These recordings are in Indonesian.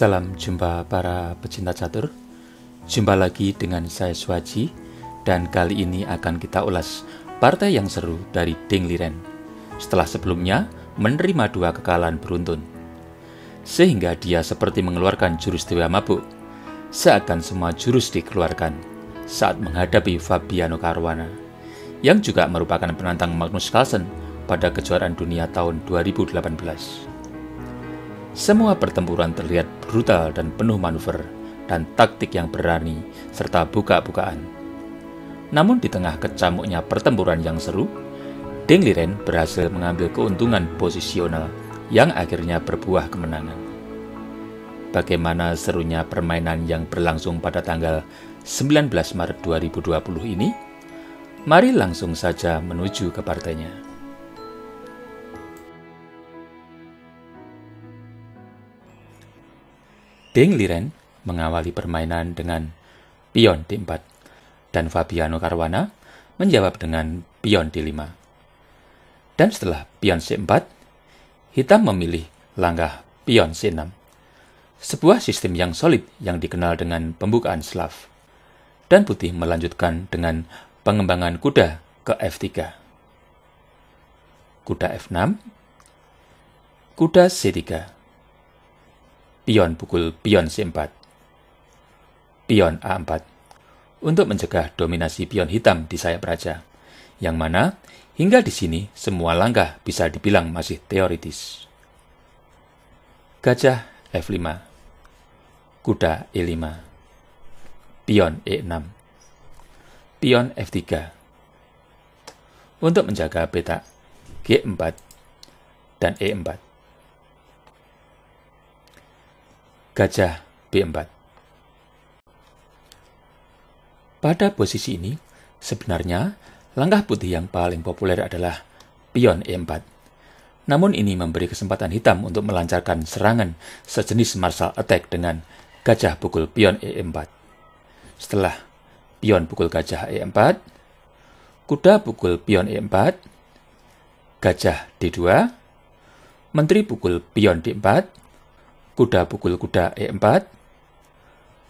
Salam jumpa para pecinta catur. Jumpa lagi dengan saya Swaji dan kali ini akan kita ulas partai yang seru dari Ding Liren. Setelah sebelumnya menerima dua kekalahan beruntun. Sehingga dia seperti mengeluarkan jurus Dewa Mabuk. Seakan semua jurus dikeluarkan saat menghadapi Fabiano Caruana yang juga merupakan penantang Magnus Carlsen pada kejuaraan dunia tahun 2018. Semua pertempuran terlihat brutal dan penuh manuver dan taktik yang berani serta buka-bukaan. Namun di tengah kecamuknya pertempuran yang seru, Deng Liren berhasil mengambil keuntungan posisional yang akhirnya berbuah kemenangan. Bagaimana serunya permainan yang berlangsung pada tanggal 19 Maret 2020 ini? Mari langsung saja menuju ke partainya. Deng Liren mengawali permainan dengan pion D4 dan Fabiano Caruana menjawab dengan pion D5. Dan setelah pion C4, hitam memilih langkah pion C6. Sebuah sistem yang solid yang dikenal dengan pembukaan Slav. Dan putih melanjutkan dengan pengembangan kuda ke F3. Kuda F6, kuda C3 pion pukul pion C4. Pion A4 untuk mencegah dominasi pion hitam di sayap raja, yang mana hingga di sini semua langkah bisa dibilang masih teoritis. Gajah F5, kuda E5, pion E6, pion F3. Untuk menjaga peta G4 dan E4. Gajah B4. Pada posisi ini, sebenarnya langkah putih yang paling populer adalah pion E4. Namun ini memberi kesempatan hitam untuk melancarkan serangan sejenis martial attack dengan gajah pukul pion E4. Setelah pion pukul gajah E4, kuda pukul pion E4, gajah D2, menteri pukul pion D4, kuda pukul kuda E4,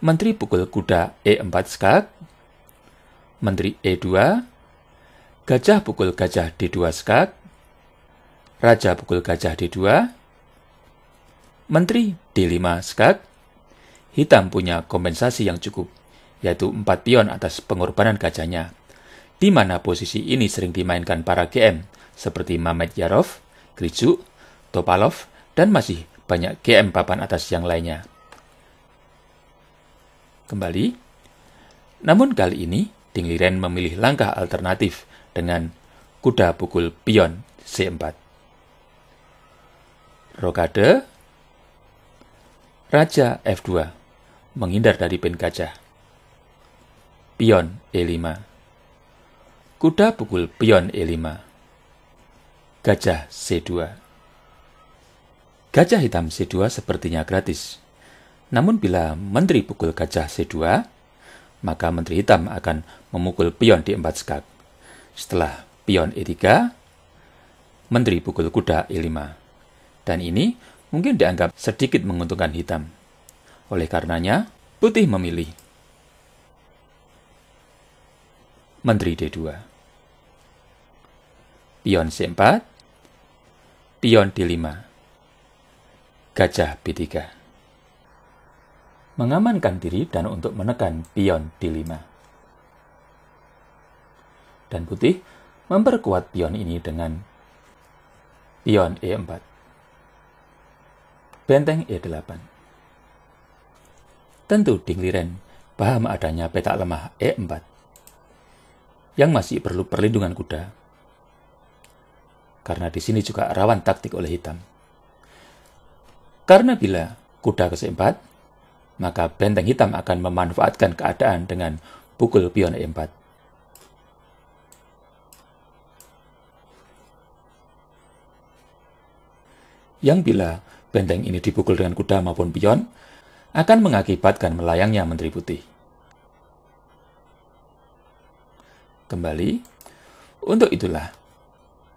menteri pukul kuda E4 skak, menteri E2, gajah pukul gajah D2 skak, raja pukul gajah D2, menteri D5 skak, hitam punya kompensasi yang cukup, yaitu 4 pion atas pengorbanan gajahnya, di mana posisi ini sering dimainkan para GM seperti Mamet Yarov, Grijuk, Topalov, dan masih banyak GM papan atas yang lainnya. Kembali, namun kali ini Ding Liren memilih langkah alternatif dengan kuda pukul pion C4. Rokade, Raja F2, menghindar dari pin gajah. Pion E5. Kuda pukul pion E5. Gajah C2. Gajah hitam C2 sepertinya gratis. Namun bila menteri pukul gajah C2, maka menteri hitam akan memukul pion di 4 skak. Setelah pion E3, menteri pukul kuda E5. Dan ini mungkin dianggap sedikit menguntungkan hitam. Oleh karenanya, putih memilih menteri D2. Pion C4, pion D5 Gajah B3 Mengamankan diri dan untuk menekan pion D5. Dan putih memperkuat pion ini dengan pion E4. Benteng E8. Tentu Ding Liren paham adanya petak lemah E4 yang masih perlu perlindungan kuda. Karena di sini juga rawan taktik oleh hitam. Karena bila kuda kesempat, maka benteng hitam akan memanfaatkan keadaan dengan pukul pion E4. Yang bila benteng ini dipukul dengan kuda maupun pion, akan mengakibatkan melayangnya Menteri Putih. Kembali, untuk itulah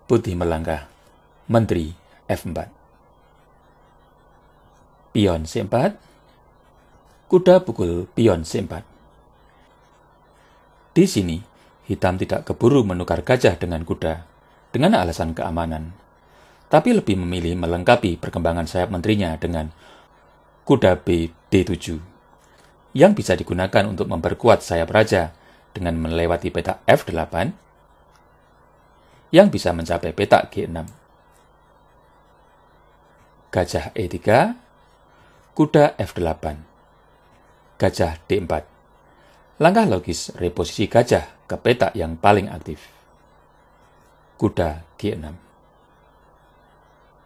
Putih melangkah Menteri F4. Pion C4, kuda pukul pion C4. Di sini, hitam tidak keburu menukar gajah dengan kuda dengan alasan keamanan, tapi lebih memilih melengkapi perkembangan sayap menterinya dengan kuda B D7 yang bisa digunakan untuk memperkuat sayap raja dengan melewati peta F8 yang bisa mencapai peta G6. Gajah E3, kuda F8, gajah D4. Langkah logis reposisi gajah ke peta yang paling aktif kuda G6.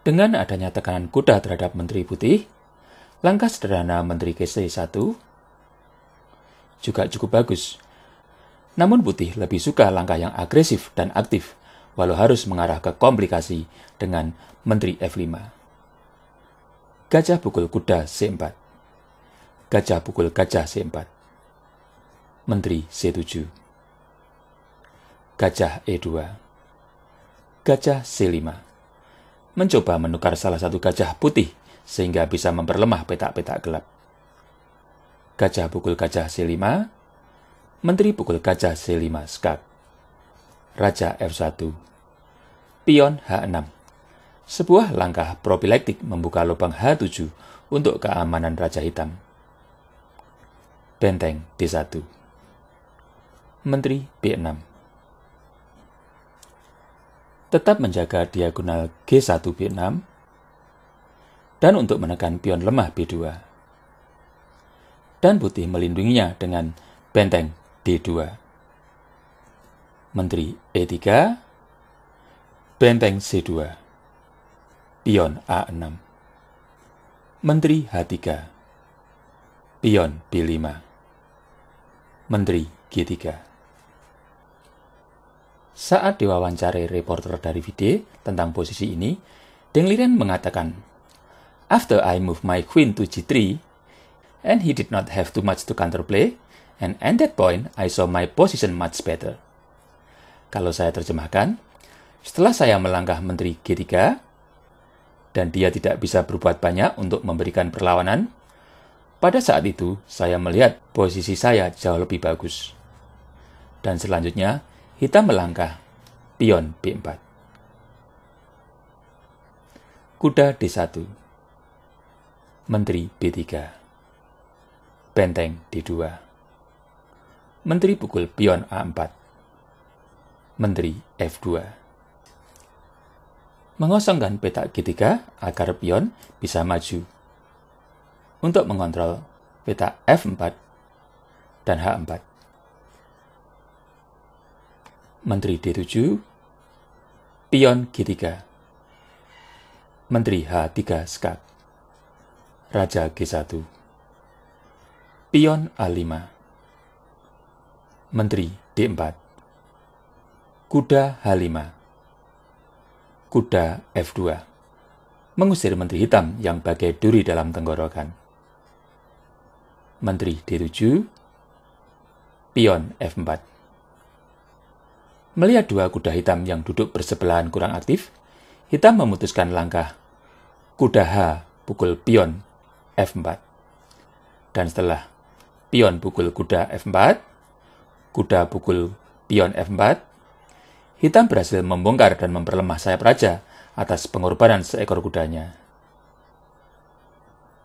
Dengan adanya tekanan kuda terhadap Menteri Putih, langkah sederhana Menteri GC1 juga cukup bagus. Namun Putih lebih suka langkah yang agresif dan aktif, walau harus mengarah ke komplikasi dengan Menteri F5. Gajah pukul kuda C4. Gajah pukul gajah C4. Menteri C7. Gajah E2 gajah C5. Mencoba menukar salah satu gajah putih sehingga bisa memperlemah petak-petak gelap. Gajah pukul gajah C5, menteri pukul gajah C5 skak. Raja F1. Pion H6. Sebuah langkah prophylactic membuka lubang H7 untuk keamanan Raja Hitam. Benteng D1. Menteri B6 tetap menjaga diagonal G1 B6 dan untuk menekan pion lemah B2. Dan putih melindunginya dengan benteng D2. Menteri E3, benteng C2, pion A6. Menteri H3, pion B5, Menteri G3. Saat diwawancarai reporter dari VD tentang posisi ini, Deng Liren mengatakan, After I move my queen to g3, and he did not have too much to counterplay, and at that point I saw my position much better. Kalau saya terjemahkan, setelah saya melangkah menteri G3, dan dia tidak bisa berbuat banyak untuk memberikan perlawanan, pada saat itu saya melihat posisi saya jauh lebih bagus. Dan selanjutnya, Hitam melangkah, pion B4. Kuda D1. Menteri B3. Benteng D2. Menteri pukul pion A4. Menteri F2. Mengosongkan petak G3 agar pion bisa maju. Untuk mengontrol petak F4 dan H4. Menteri D7, Pion G3, Menteri H3 Skak, Raja G1, Pion A5, Menteri D4, Kuda H5, Kuda F2, mengusir Menteri Hitam yang bagai duri dalam tenggorokan. Menteri D7, Pion F4, Melihat dua kuda hitam yang duduk bersebelahan kurang aktif, hitam memutuskan langkah. Kuda H pukul pion F4. Dan setelah pion pukul kuda F4, kuda pukul pion F4, hitam berhasil membongkar dan memperlemah sayap raja atas pengorbanan seekor kudanya.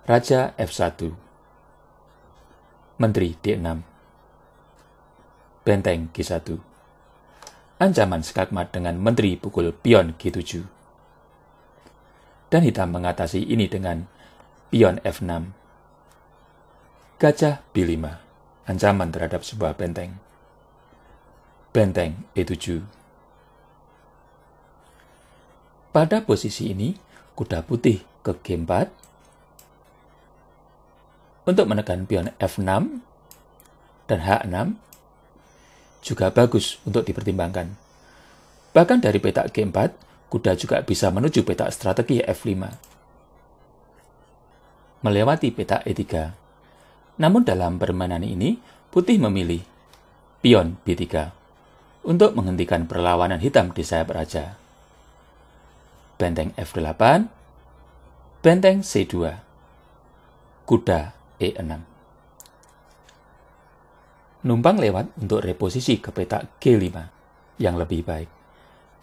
Raja F1 Menteri D6 Benteng G1 ancaman skakmat dengan menteri pukul pion G7. Dan hitam mengatasi ini dengan pion F6. Gajah B5, ancaman terhadap sebuah benteng. Benteng E7. Pada posisi ini, kuda putih ke G4 untuk menekan pion F6 dan H6 juga bagus untuk dipertimbangkan. Bahkan dari petak G4, kuda juga bisa menuju petak strategi F5. Melewati petak E3. Namun dalam permainan ini, putih memilih pion B3 untuk menghentikan perlawanan hitam di sayap raja. Benteng F8, benteng C2, kuda E6. Numpang lewat untuk reposisi ke petak G5 yang lebih baik.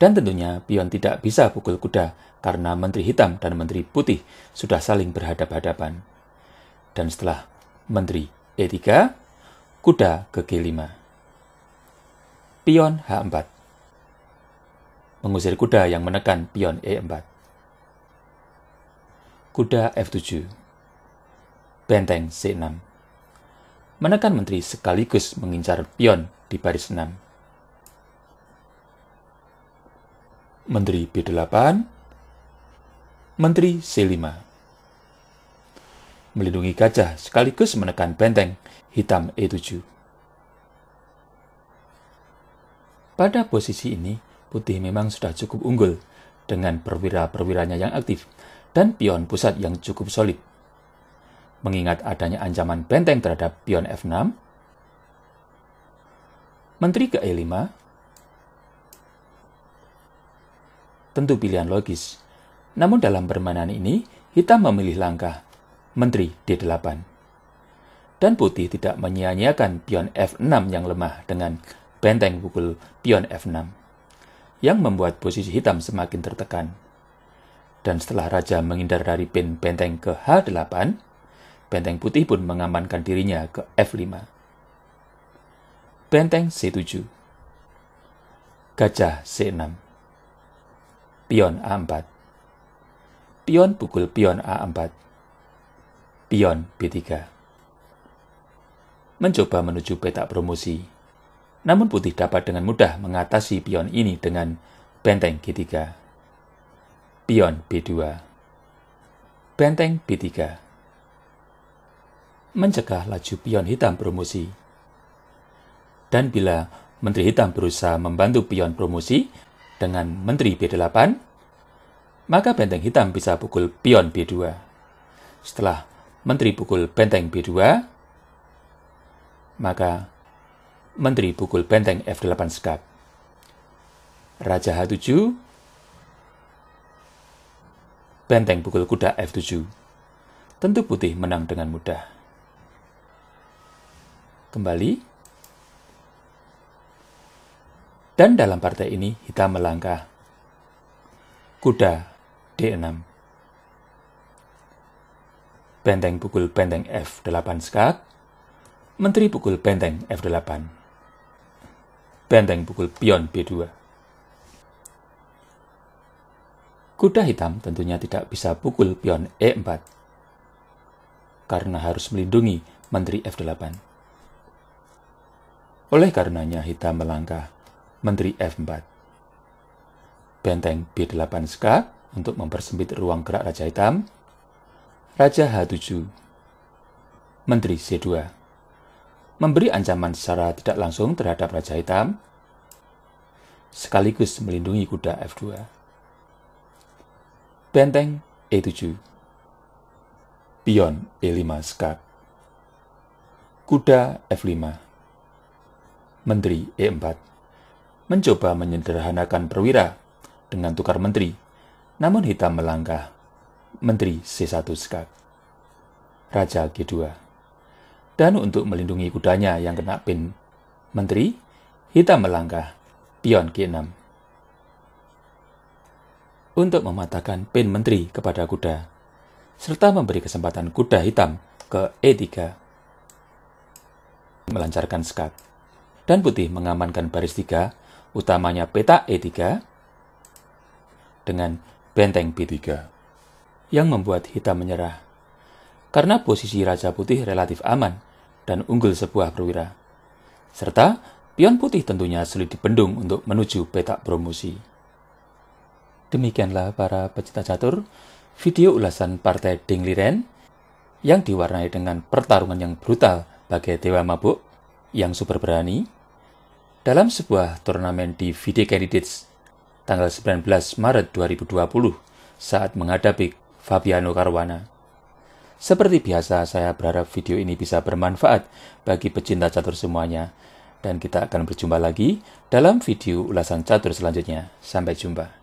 Dan tentunya pion tidak bisa pukul kuda karena menteri hitam dan menteri putih sudah saling berhadap-hadapan. Dan setelah menteri E3, kuda ke G5. Pion H4. Mengusir kuda yang menekan pion E4 kuda F7, benteng C6. Menekan menteri sekaligus mengincar pion di baris 6. Menteri B8, Menteri C5. Melindungi gajah sekaligus menekan benteng hitam E7. Pada posisi ini, putih memang sudah cukup unggul dengan perwira-perwiranya yang aktif dan pion pusat yang cukup solid. Mengingat adanya ancaman benteng terhadap pion F6, Menteri ke E5 tentu pilihan logis. Namun dalam permainan ini, hitam memilih langkah Menteri D8. Dan putih tidak menyia-nyiakan pion F6 yang lemah dengan benteng pukul pion F6, yang membuat posisi hitam semakin tertekan. Dan setelah raja menghindar dari pin benteng ke H8, benteng putih pun mengamankan dirinya ke F5. Benteng C7. Gajah C6. Pion A4. Pion pukul pion A4. Pion B3. Mencoba menuju petak promosi. Namun putih dapat dengan mudah mengatasi pion ini dengan benteng G3 pion B2. Benteng B3. Mencegah laju pion hitam promosi. Dan bila Menteri Hitam berusaha membantu pion promosi dengan Menteri B8, maka benteng hitam bisa pukul pion B2. Setelah Menteri pukul benteng B2, maka Menteri pukul benteng F8 skak. Raja H7 Benteng pukul kuda F7. Tentu putih menang dengan mudah. Kembali. Dan dalam partai ini hitam melangkah. Kuda D6. Benteng pukul benteng F8 skak. Menteri pukul benteng F8. Benteng pukul pion B2. Kuda hitam tentunya tidak bisa pukul pion E4 karena harus melindungi Menteri F8. Oleh karenanya hitam melangkah Menteri F4. Benteng B8 skak untuk mempersempit ruang gerak Raja Hitam. Raja H7. Menteri C2. Memberi ancaman secara tidak langsung terhadap Raja Hitam, sekaligus melindungi kuda F2. Benteng E7 Pion E5 skak Kuda F5 Menteri E4 Mencoba menyederhanakan perwira dengan tukar menteri, namun hitam melangkah. Menteri C1 skak Raja G2 Dan untuk melindungi kudanya yang kena pin menteri, hitam melangkah. Pion G6 untuk mematahkan pin menteri kepada kuda, serta memberi kesempatan kuda hitam ke E3 melancarkan skak, dan putih mengamankan baris 3, utamanya peta E3, dengan benteng B3, yang membuat hitam menyerah. Karena posisi Raja Putih relatif aman dan unggul sebuah perwira. Serta pion putih tentunya sulit dibendung untuk menuju petak promosi. Demikianlah para pecinta catur, video ulasan Partai Dingliren yang diwarnai dengan pertarungan yang brutal bagi Dewa Mabuk yang super berani dalam sebuah turnamen di VD Candidates tanggal 19 Maret 2020 saat menghadapi Fabiano Caruana. Seperti biasa, saya berharap video ini bisa bermanfaat bagi pecinta catur semuanya, dan kita akan berjumpa lagi dalam video ulasan catur selanjutnya. Sampai jumpa.